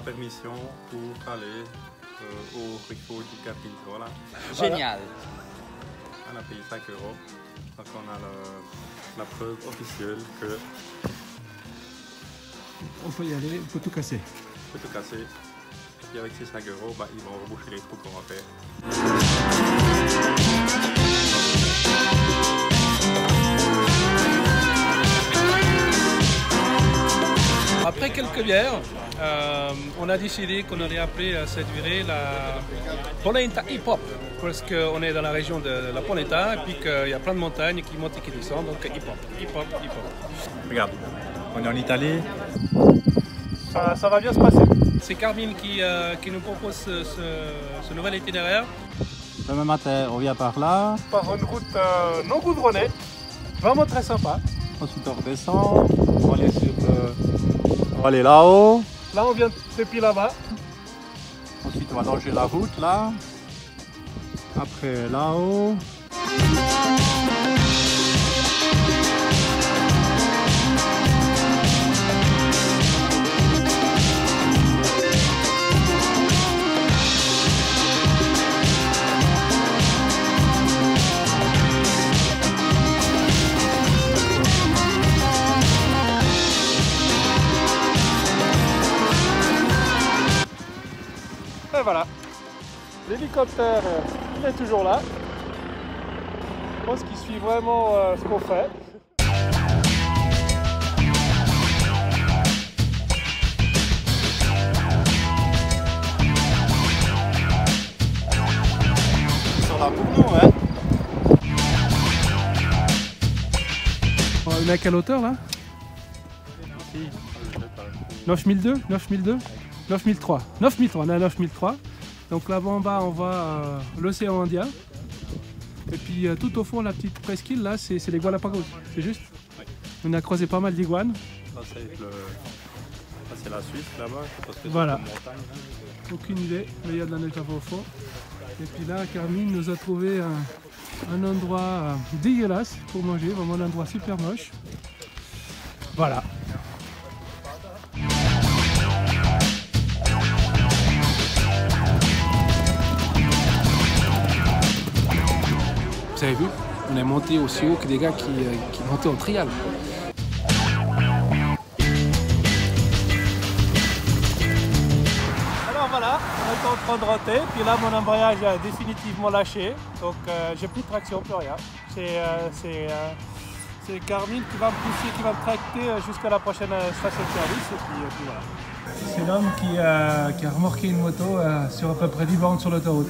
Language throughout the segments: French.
permission pour aller euh, au Rico du Capinzo. Là. Génial. On a payé 5 euros. Donc on a le- la preuve officielle que On peut y aller, on peut tout casser. peut tout casser. Et puis avec ces 5 euros, bah, ils vont reboucher les trous qu'on va faire. Euh, on a décidé qu'on allait appeler euh, cette virée la Polenta Hip Hop. Parce qu'on est dans la région de la Polenta et puis qu'il y a plein de montagnes qui montent et qui descendent, donc hip hop, hip hop, hip hop. Regarde, on est en Italie. Ça, ça va bien se passer. C'est Carmine qui, euh, qui nous propose ce, ce- ce nouvel itinéraire Demain matin, on vient par là, par une route euh, non goudronnée, vraiment très sympa. ensuite on redescend, on va aller sur le... On va aller là-haut, Là, on vient depuis là-bas. ensuite on va longer la route là, après là-haut. Et voilà. L'hélicoptère, euh, il est toujours là. Je pense qu'il suit vraiment euh, ce qu'on fait. Ils sont là pour nous, hein. On est à quelle hauteur là 9002 9002 9003 9003, on est à 9003. Donc là-bas en bas, on voit euh, l'océan Indien. Et puis euh, tout au fond, la petite presqu'île là, c'est les Galapagos, c'est juste? On a croisé pas mal d'iguanes. Ça, c'est le... la Suisse là-bas. que Voilà. une montagne, hein. Aucune idée, mais il y a de la neige là-bas au fond. Et puis là, Carmine nous a trouvé un, un endroit euh, dégueulasse pour manger, vraiment un endroit super moche. Voilà. Vous avez vu On est monté aussi haut que des gars qui, euh, qui montaient en trial. Alors voilà, on est en train de roter, puis là mon embrayage a définitivement lâché, donc euh, j'ai plus de traction, plus rien. C'est euh, euh, Carmine qui va me pousser, qui va me tracter jusqu'à la prochaine station de service, et puis, et puis voilà. C'est l'homme qui, a- qui a remorqué une moto euh, sur à peu près 10 bornes sur l'autoroute.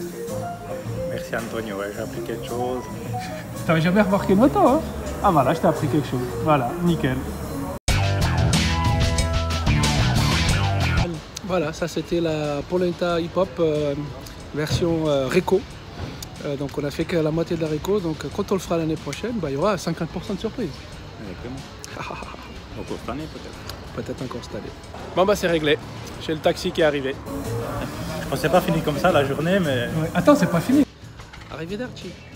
Merci Antonio, ouais, j'ai appris quelque chose. T'avais jamais remorqué une moto, hein? Ah voilà, je t'ai appris quelque chose. Voilà, nickel. Voilà, ça c'était la Polenta Hip Hop euh, version euh, Reco. Euh, donc on a fait que la moitié de la Reco, donc quand on le fera l'année prochaine, bah, il y aura 50% de surprise. Exactement. Donc pour cette année peut-être. Peut-être encore cette année. Bon bah c'est réglé, j'ai le taxi qui est arrivé. Je pensais pas finir comme ça la journée, mais Attends, c'est pas fini. Arrivederci.